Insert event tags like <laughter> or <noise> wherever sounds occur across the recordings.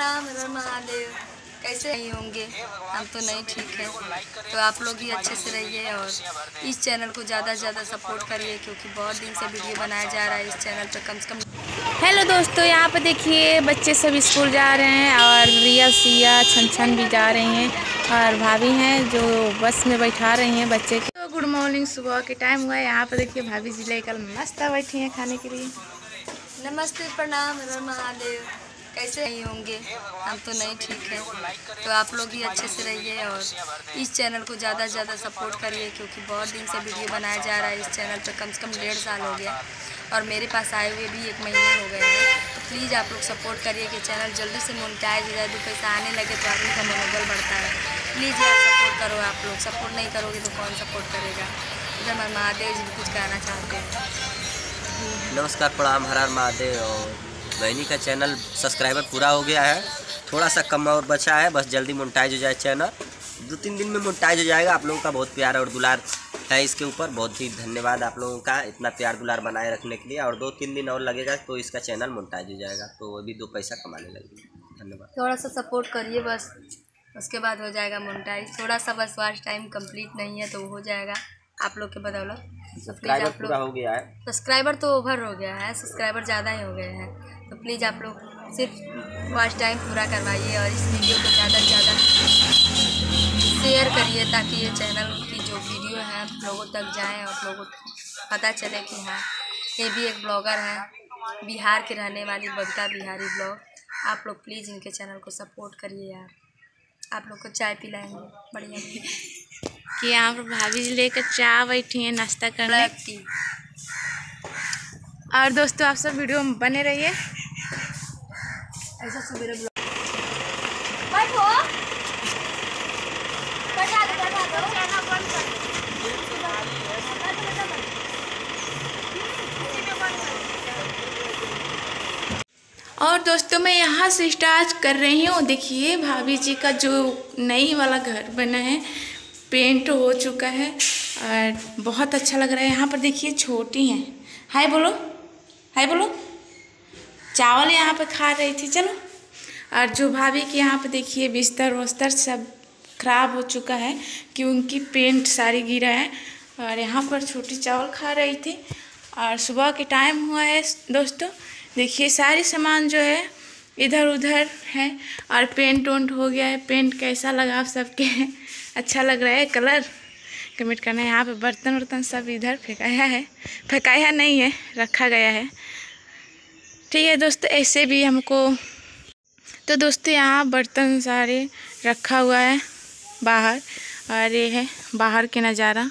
प्रणाम हर महादेव। कैसे नहीं होंगे? हम तो नहीं ठीक है। तो आप लोग भी अच्छे से रहिए और इस चैनल को ज़्यादा से ज़्यादा सपोर्ट करिए क्योंकि बहुत दिन से वीडियो बनाया जा रहा है इस चैनल पर कम से कम। हेलो दोस्तों यहाँ पे देखिए बच्चे सब स्कूल जा रहे हैं और रिया सिया छन छन भी जा रही हैं और भाभी हैं जो बस में बैठा रही हैं बच्चे को। तो गुड मॉर्निंग सुबह के टाइम हुआ है। यहाँ पे देखिए भाभी जी लेकर नाश्ता बैठी हैं खाने के लिए। नमस्ते प्रणाम महादेव। कैसे नहीं होंगे। हम तो नहीं ठीक है। तो आप लोग भी अच्छे से रहिए और इस चैनल को ज़्यादा से ज़्यादा सपोर्ट करिए, क्योंकि बहुत दिन से वीडियो बनाया जा रहा है इस चैनल पर कम से कम डेढ़ साल हो गया। और मेरे पास आए हुए भी एक महीने हो गए हैं। तो प्लीज़ आप लोग सपोर्ट करिए कि चैनल जल्दी से मोनिटाइज हो जाए। दो पैसा आने लगे तो आदमी का मनोबल बढ़ता है प्लीज़ यार सपोर्ट करो आप लोग। सपोर्ट नहीं करोगे तो कौन सपोर्ट करेगा? इधर मैं महादेव जी भी कुछ कहना चाहते हैं। नमस्कार, प्रणाम, हर हर महादेव। और बहनी का चैनल सब्सक्राइबर पूरा हो गया है। थोड़ा सा कम और बचा है बस जल्दी मोनेटाइज हो जाए चैनल। दो तीन दिन में मोनेटाइज हो जाएगा। आप लोगों का बहुत प्यार और दुलार है इसके ऊपर। बहुत ही धन्यवाद आप लोगों का इतना प्यार दुलार बनाए रखने के लिए। और दो तीन दिन और लगेगा तो इसका चैनल मोनेटाइज हो जाएगा। तो वो भी दो पैसा कमाने लगेगा धन्यवाद। थोड़ा सा सपोर्ट करिए बस। उसके बाद हो जाएगा मोनेटाइज। थोड़ा सा बस वॉच टाइम कंप्लीट नहीं है तो हो जाएगा। आप लोग के बदौलत सब्सक्राइबर पूरा हो गया है। सब्सक्राइबर तो ओवर हो गया है। सब्सक्राइबर ज़्यादा ही हो गए हैं। तो प्लीज़ आप लोग सिर्फ़ वॉच टाइम पूरा करवाइए और इस वीडियो को ज़्यादा से ज़्यादा शेयर करिए ताकि ये चैनल की जो वीडियो है लोगों तक जाए और लोगों को पता चले कि हाँ ये भी एक ब्लॉगर हैं बिहार के रहने वाली बबीता बिहारी ब्लॉग आप लोग प्लीज़ इनके चैनल को सपोर्ट करिए यार। आप लोग को चाय पिलाएँगे बढ़िया। कि यहाँ पर भाभी जी लेकर चाय बैठी हैं नाश्ता करने। और दोस्तों आप सब वीडियो में बने रहिए। ऐसा सवेरे ब्लॉग और दोस्तों मैं यहाँ से स्टार्ट कर रही हूँ। देखिए भाभी जी का जो नई वाला घर बना है पेंट हो चुका है और बहुत अच्छा लग रहा है। यहाँ पर देखिए छोटी हैं। हाय बोलो। हाय बोलो। चावल यहाँ पर खा रही थी, चलो। और जो भाभी के यहाँ पे देखिए बिस्तर वस्तर सब खराब हो चुका है कि उनकी पेंट सारी गिरा है। और यहाँ पर छोटी चावल खा रही थी। और सुबह के टाइम हुआ है दोस्तों, देखिए सारी सामान जो है इधर उधर है। और पेंट वेंट हो गया है, पेंट कैसा लगा आप सबके? <laughs> अच्छा लग रहा है कलर? कमेंट करना है यहाँ पे बर्तन वर्तन सब इधर फेंकाया है। फेंकाया नहीं है, रखा गया है। ठीक है दोस्तों ऐसे भी हमको तो दोस्तों यहाँ बर्तन सारे रखा हुआ है बाहर, और ये है बाहर के नज़ारा,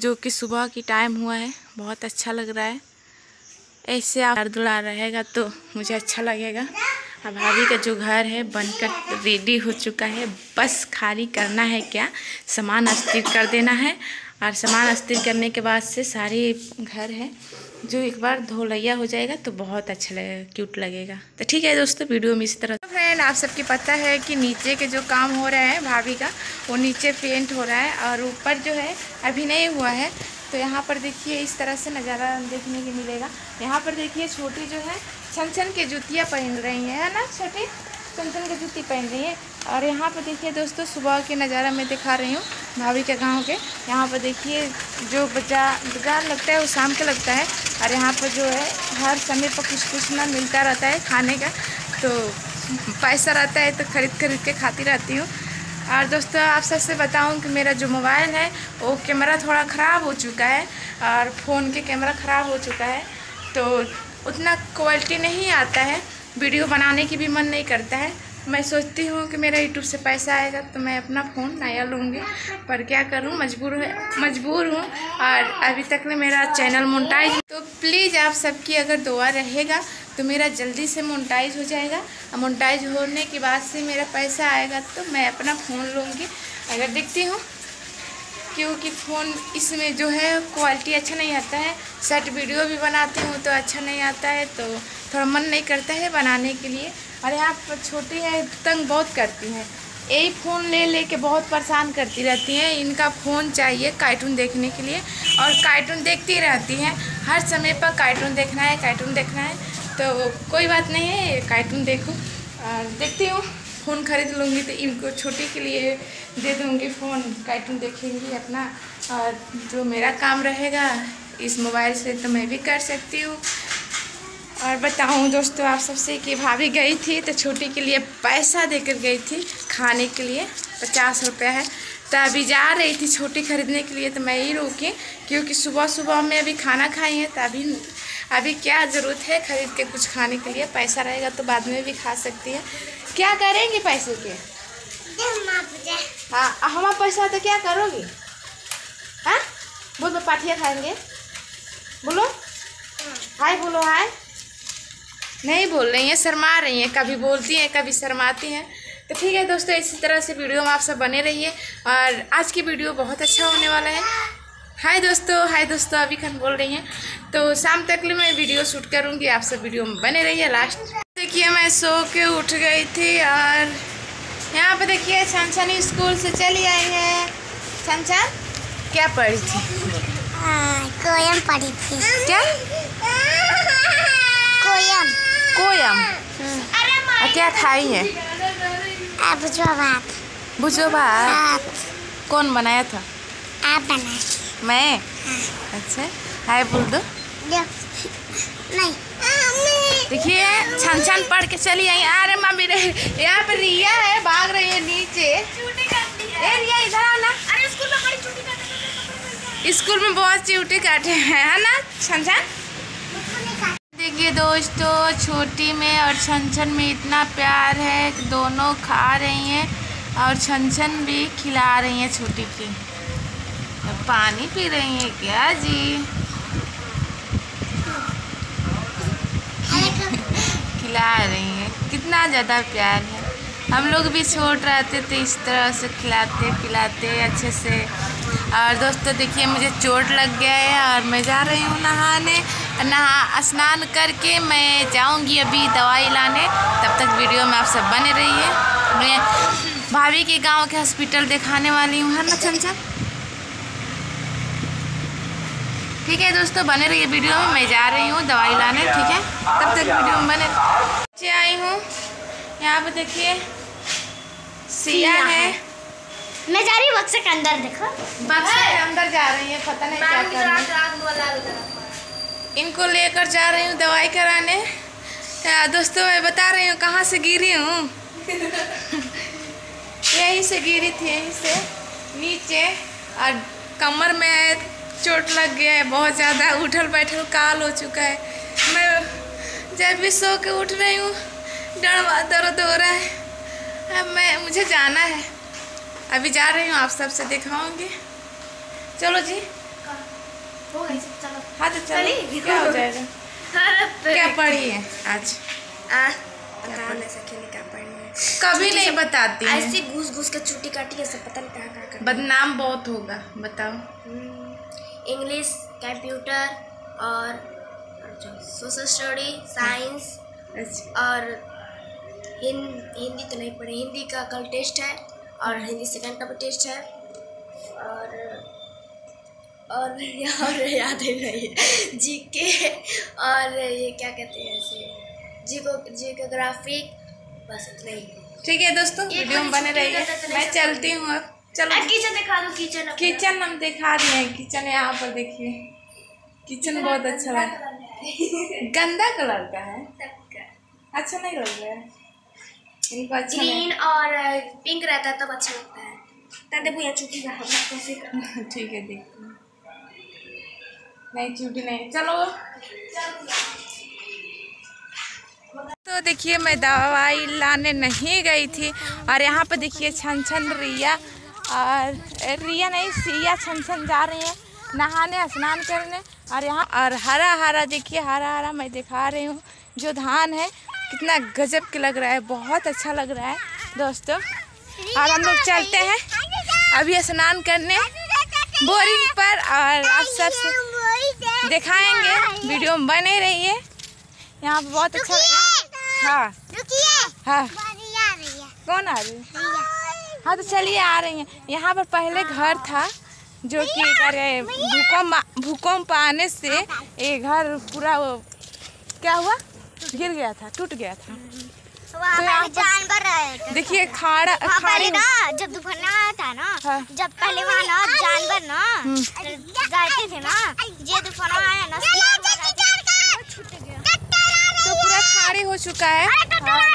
जो कि सुबह की टाइम हुआ है, बहुत अच्छा लग रहा है। ऐसे आप दुला रहेगा तो मुझे अच्छा लगेगा। अब भाभी का जो घर है, बनकर रेडी हो चुका है। बस खाली करना है क्या? सामान अस्थिर कर देना है। और सामान अस्थिर करने के बाद से सारे घर है। जो एक बार धोलैया हो जाएगा तो बहुत अच्छा लगेगा क्यूट लगेगा। तो ठीक है दोस्तों वीडियो में इस तरह तो फ्रेंड आप सबकी पता है कि नीचे के जो काम हो रहा है भाभी का, वो नीचे पेंट हो रहा है और ऊपर जो है अभी नहीं हुआ है। तो यहाँ पर देखिए इस तरह से नज़ारा देखने को मिलेगा। यहाँ पर देखिए छोटी जो है छन के जूतियाँ पहन रही हैं, है ना, छोटी? छन की जूती पहन रही है। और यहाँ पर देखिए दोस्तों, सुबह के नज़ारा मैं दिखा रही हूँ, भाभी के गाँव के। यहाँ पर देखिए जो बाज़ार बाज़ार लगता है, वो शाम के लगता है। और यहाँ पर जो है, हर समय पर कुछ कुछ ना मिलता रहता है खाने का। तो पैसा रहता है तो खरीद खरीद के खाती रहती हूँ। और दोस्तों, आप सबसे बताऊँ कि मेरा जो मोबाइल है, वो कैमरा थोड़ा ख़राब हो चुका है। और फ़ोन के कैमरा ख़राब हो चुका है। तो उतना क्वालिटी नहीं आता है। वीडियो बनाने की भी मन नहीं करता है। मैं सोचती हूँ कि मेरा यूट्यूब से पैसा आएगा तो मैं अपना फ़ोन नया लूँगी। पर क्या करूँ? मजबूर है, मजबूर हूँ। और अभी तक में मेरा चैनल मोनेटाइज तो प्लीज़ आप सबकी अगर दुआ रहेगा तो मेरा जल्दी से मोनेटाइज हो जाएगा। और मोनेटाइज होने के बाद से मेरा पैसा आएगा तो मैं अपना फ़ोन लूँगी। अगर देखती हूँ क्योंकि फ़ोन इसमें जो है क्वालिटी अच्छा नहीं आता है। शर्ट वीडियो भी बनाती हूँ तो अच्छा नहीं आता है तो थोड़ा मन नहीं करता है बनाने के लिए। और यहाँ पर छोटी है, तंग बहुत करती हैं। यही फ़ोन ले ले के बहुत परेशान करती रहती हैं। इनका फ़ोन चाहिए कार्टून देखने के लिए। और कार्टून देखती रहती हैं। हर समय पर कार्टून देखना है कार्टून देखना है। तो कोई बात नहीं है कार्टून देखो। और देखती हूँ। फ़ोन खरीद लूँगी तो इनको छोटी के लिए दे दूँगी फ़ोन। कार्टून देखेंगी अपना। और जो मेरा काम रहेगा, इस मोबाइल से तो मैं भी कर सकती हूँ। और बताऊँ दोस्तों, आप सबसे कि भाभी गई थी तो छोटी के लिए पैसा देकर गई थी खाने के लिए, पचास रुपया है। तो अभी जा रही थी छोटी खरीदने के लिए तो मैं ही रुकी, क्योंकि सुबह सुबह में अभी खाना खाई है तो अभी अभी क्या ज़रूरत है खरीद के कुछ खाने के लिए? पैसा रहेगा तो बाद में भी खा सकती है। क्या करेंगे पैसे के? हाँ हमारा पैसा तो क्या करोगी? हाँ? बोलो, पाठिया खाएँगे? बोलो। हाय बोलो, हाय। नहीं बोल रही हैं, शर्मा रही हैं। कभी बोलती हैं, कभी शर्माती हैं। तो ठीक है दोस्तों, इसी तरह से वीडियो में आप सब बने रहिए। और आज की वीडियो बहुत अच्छा होने वाला है। हाय दोस्तों हाय दोस्तों, अभी खान बोल रही हैं। तो शाम तक लिए मैं वीडियो शूट करूँगी आप सब वीडियो में बने रहिए। लास्ट देखिए मैं सो के उठ गई थी और यहाँ पे देखिए छन स्कूल से चली आई है। छन क्या पढ़ी थी? कोयम पड़ी थी। क्या? कोयम। कोयम? और क्या खाई है? अब जो बात बुझो बात कौन बनाया था? आप बनाए मैं? अच्छा। हाय बोल दो। नहीं देखिए छन छन पढ़ के चली आई। अरे मम्मी रे। यहाँ पे रिया है भाग रही है नीचे। ए रिया इधर आओ ना। अरे स्कूल में बड़ी छुट्टी कर स्कूल में बहुत चिवटी काटे हैं है ना छन छन देखिए दोस्तों छोटी में और छन छन में इतना प्यार है दोनों खा रही हैं और छन छन भी खिला रही हैं छोटी की। पानी पी रही हैं क्या जी? खिला रही हैं। कितना ज़्यादा प्यार है। हम लोग भी छोट रहते थे, इस तरह से खिलाते, पिलाते, अच्छे से। और दोस्तों, देखिए, मुझे चोट लग गया है और मैं जा रही हूँ नहाने। नहा, स्नान करके मैं जाऊँगी अभी दवाई लाने। तब तक वीडियो में आप सब बने रहिए। मैं भाभी के गाँव के हॉस्पिटल दिखाने वाली हूँ, है ना चमचम ठीक है दोस्तों बने रहिए वीडियो में। मैं जा रही हूँ दवाई लाने ठीक है? तब तक वीडियो में बने नीचे आई हूँ। यहाँ पे देखिए सिया है। मैं जा रही हूँ बक्से के अंदर देखो। बक्से के अंदर जा रही है पता नहीं क्या कर रही है। इनको लेकर जा रही हूँ दवाई कराने। दोस्तों मैं बता रही हूँ कहाँ से गिरी हूँ। <laughs> यहीं से गिरी थी यहीं से नीचे। और कमर में चोट लग गया है बहुत ज़्यादा उठल बैठल काल हो चुका है। मैं जब भी सो के उठ रही हूँ डरवा दर्द हो रहा है। अब मैं मुझे जाना है। अभी जा रही हूँ आप सबसे दिखाऊँगी। चलो जी। हाँ तो चलो। क्या हो जाएगा? क्या पढ़ी है आज? कभी नहीं बताती। ऐसे घुस घुस के छुट्टी काटी है सब पता नहीं कहाँ कहाँ बदनाम बहुत होगा बताओ। इंग्लिश कंप्यूटर और सोशल स्टडी साइंस और हिं, हिंदी तो नहीं पढ़े। हिंदी का कल टेस्ट है और हिंदी सेकंड का भी टेस्ट है और और और याद है नहीं जी के और ये क्या कहते हैं ऐसे? जीको जियोग्राफिक बस इतना ही। ठीक है दोस्तों वीडियो में बने रहिए। तो मैं चलती हूँ अब। चलो। किचन दिखा दो किचन किचन हम दिखा रहे हैं। किचन यहाँ पर देखिए। किचन बहुत अच्छा लगा <laughs> गंदा कलर का है? अच्छा नहीं लग रहा है। इनको अच्छा ग्रीन और पिंक रहता है तब अच्छा लगता है। तब देखो यहाँ कैसे कर। <laughs> ठीक है देखते नहीं छुट्टी नहीं। चलो। तो देखिए मैं दवाई लाने नहीं गई थी और यहाँ पे देखिए छन छन रिया और रिया नहीं सिया छन छन जा रही है नहाने स्नान करने। और यहाँ और हरा हरा देखिए हरा हरा मैं दिखा रही हूँ जो धान है कितना गजब के लग रहा है बहुत अच्छा लग रहा है दोस्तों। और हम लोग चलते हैं अभी स्नान करने बोरिंग पर और आप सब दिखाएँगे वीडियो में बने रहिए। यहाँ पे बहुत अच्छा हाँ। हाँ। है। कौन आ रही है? हाँ तो चलिए आ रही हैं। यहाँ पर पहले घर था जो कि करे भूकंप भूकंप आने से ये घर पूरा क्या हुआ? गिर गया था टूट गया था। तो जानवर देखिए खाड़ा खाड़ी ना जब दोपहर आया था ना हाँ। जब पहले वहाँ ना जानवर ना जाते थे ना ये दोपहर आया ना तो पूरा खाड़ी हो चुका है। अरे रहा है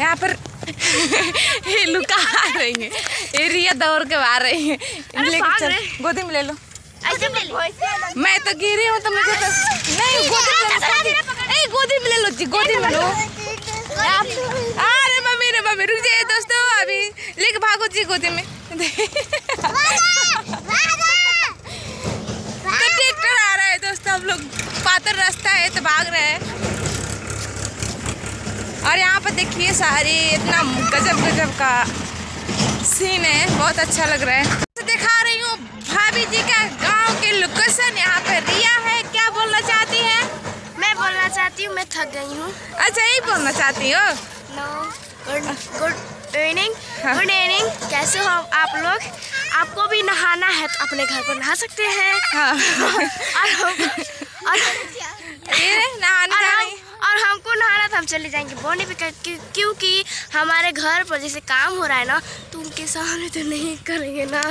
यहाँ पर ये लुका आ रही है ये रिया दौड़ के आ रही है गोदी में ले लो ऐसे में ले मैं तो गिरी हूँ तो मुझे तो नहीं गोदी में ले लो गोदी में ले लो जी गोदी में लो अरे मम्मी रे मम्मी रुक जाइए दोस्तों अभी लेके भागो जी गोदी में तो ट्रैक्टर आ रहा है दोस्तों हम लोग पातर रास्ता है तो भाग रहे हैं और यहाँ पर देखिए सारी इतना गजब गजब का सीन है। बहुत अच्छा लग रहा है। तो दिखा रही हूँ भाभी जी का गाँव के लोकेशन यहाँ पे रिया है। क्या बोलना चाहती है? मैं बोलना चाहती हूँ मैं थक गई हूँ। अच्छा यही बोलना चाहती हो? No good good evening good evening कैसे हो आप लोग? आपको भी नहाना है तो अपने घर पर नहा सकते हैं। हाँ। <laughs> और हम और, ये नहाने और जा हम रही और हमको नहाना था हम चले जाएँगे। बोने पे क्योंकि हमारे घर पर जैसे काम हो रहा है ना तो उनके सामने तो नहीं करेंगे ना।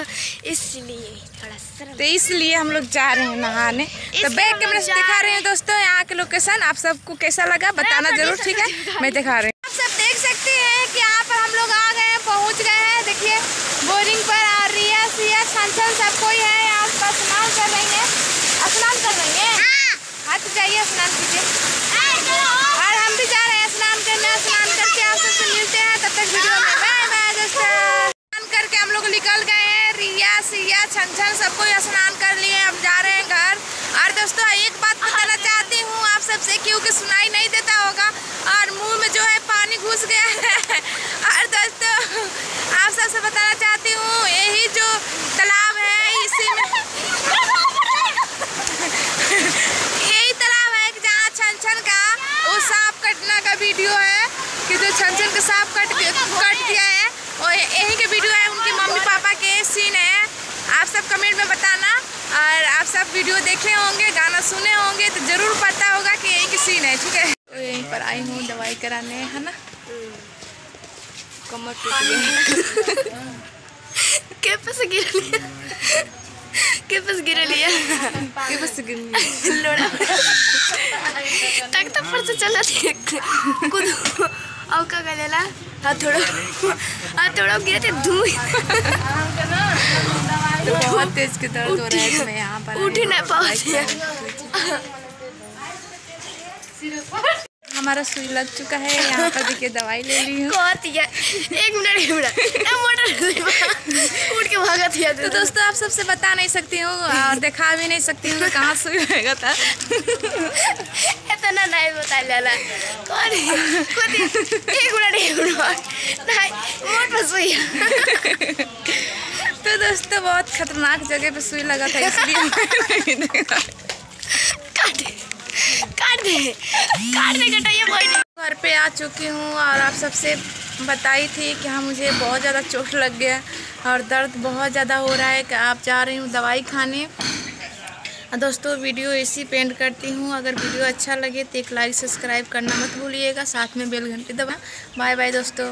इसलिए थोड़ा शर्म। तो इसलिए हम लोग जा रहे हैं नहाने। तो बैक कैमरा से दिखा रहे रहे हैं दोस्तों यहाँ के लोकेशन आप सबको कैसा लगा बताना ज़रूर ठीक है? मैं दिखा रही हूँ। आप सब देख सकते हैं कि यहाँ पर हम लोग आ गए हैं पहुँच गए हैं। देखिए बोरिंग पर आ रिया सिया छन सब कोई है यहाँ पर। स्नान कर रही है। स्नान कर रही है? हाँ। तो जाइए स्नान कीजिए। हम भी जा रहे हैं स्नान करने। स्नान करके आप सबसे मिलते हैं। तब तक वीडियो में बाय बाय स्नान करके हम लोग निकल गए हैं। रिया, सिया, छन सबको स्नान कर लिए। हम जा रहे हैं घर। और दोस्तों, एक बात बताना चाहती हूँ आप सबसे, क्योंकि सुनाई नहीं देता होगा। और मुँह में जो है पानी घुस गया है। और दोस्तों आप सबसे बताना चाहती हूँ यही जो तालाब है इसी में यही तालाब है कि जहाँ छन छन का वो सांप कटना का वीडियो है कि छन सांप कट कट दिया है और यही के वीडियो है उनके मम्मी पापा के सीन है। आप सब कमेंट में बताना और आप सब वीडियो देखे होंगे गाना सुने होंगे तो ज़रूर पता होगा कि यही के सीन है ठीक है? तो यहीं पर आई हूँ दवाई कराने है ना? कमर टूट गई। के पास गिर लिया। के पास गिर लिया। ये गिर गई। लोड़ा। तक तक पर से चला थी कूद और का गलेला? हाँ थोड़ा हाँ थोड़ा गिरे थे तो बहुत तेज के दर्द हो रहा है मैं यहाँ पर उठ ही। नहीं पाते हमारा सुई लग चुका है यहाँ पर देखिए दवाई ले ली हूँ। एक मिनट एक मिनट। मोटर उठ के भागा थी तो दोस्तों आप सबसे बता नहीं सकती हूँ और दिखा भी नहीं सकती हूँ कहाँ सुई रहेगा था। इतना नहीं बता लाला कौन है? कहती है, एक मिनट एक मिनट। नहीं मोट पर सोई तो दोस्तों बहुत खतरनाक जगह पे सुई लगा था इसलिए। काट। दे काट दे काट दे कटाइए कोई नहीं। घर पे आ चुकी हूँ और आप सबसे बताई थी कि हाँ मुझे बहुत ज़्यादा चोट लग गया और दर्द बहुत ज़्यादा हो रहा है कि आप जा रही हूँ दवाई खाने। दोस्तों, वीडियो इसी पेंट करती हूँ। अगर वीडियो अच्छा लगे तो एक लाइक सब्सक्राइब करना मत भूलिएगा। साथ में बेल घंटी दबा बाय बाय दोस्तों।